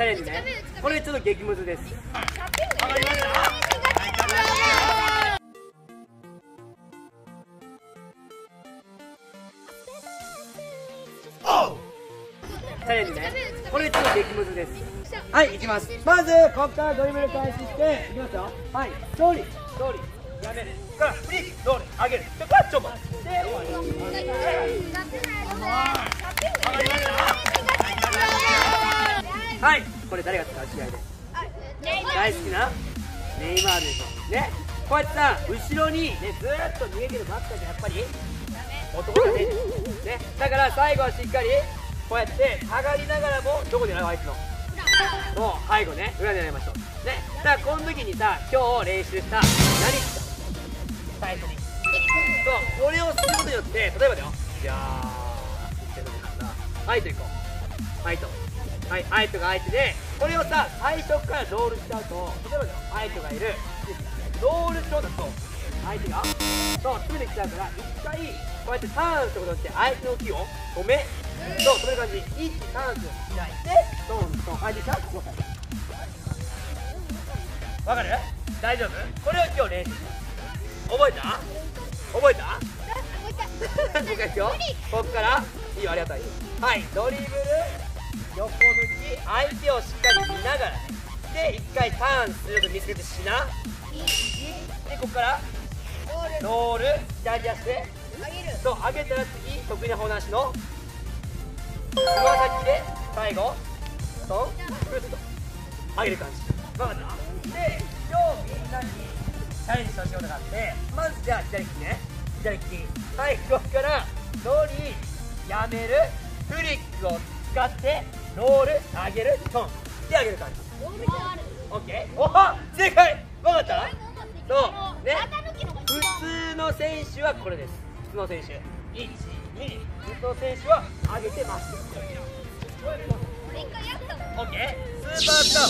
チャレンジね。これちょっと激ムズです。わかりましたチャレンジね。これちょっと激ムズです。はい行きます。まずここからドリブル開始していきますよ。はい。通り通りやめる。からフリー。通り上げる。でこれちょっと待ってで終わりはいこれ誰が使う試合で？大好きな？ネイマールでしょ。ね。こうやってさ後ろにねずーっと逃げてるバッターじゃやっぱり男が出てる。ね。だから最後はしっかりこうやって上がりながらもどこで狙う？相手の。そう。背後ね。裏で狙いましょう。ね。だからこの時にさ今日練習した何？した最初に。そう。これをすることによって例えばだよ。じゃあ言ってイト行こう。アイトはいアイトが相手でこれをさ最初からロールしちゃうと例えばアイトがいる。ロールしようだと相手がそう詰めてきちゃうから一回こうやってターンすることによって相手の動きを止めそう止める感じ。一気ターンするしないでドンドン相手が分かるわかる？大丈夫？これを今日練習覚えた？覚えた？もう一回いくよ。ここから。いいよありがとうはいドリブル横向き相手をしっかり見ながらで一回ターンすると見つけてしな。でここからロール左足でそう上げたら次得意な方なしのつま先で最後トンフッと上げる感じ。分かった。で今日みんなにチャレンジしてほしいことがあってまずじゃあ左利きね。左利き。はいここからロリーやめる。フリックを使ってロール上げるトン。で上げる感じ。オッケー。おは正解。分かった？そう。ね。普通の選手はこれです。普通の選手。1 2普通の選手は上げてます。オッケー。スーパースターは？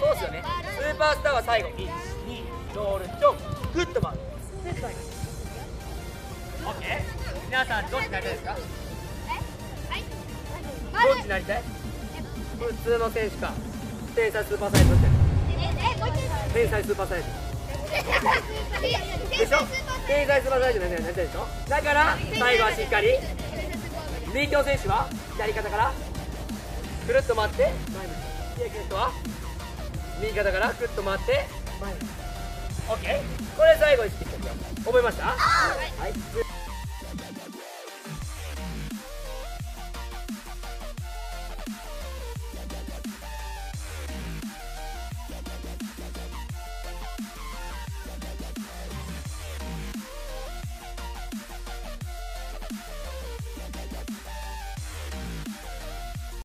そうっすよね。スーパースターは最後。1 2ロールチョン。グッと回る。で最後オッケー。皆さんどっちになりたいですか？どっちになりたい？普通の選手か。天才スーパーサイズって。天才スーパーサイズ。でしょ？天才スーパーサイズになりたいでしょ？だから最後はしっかり。右手の選手は？左肩から？くるっと回って前向き。左手の人は？右肩からくるっと回って前向き。OK これ最後意識して覚えました？はい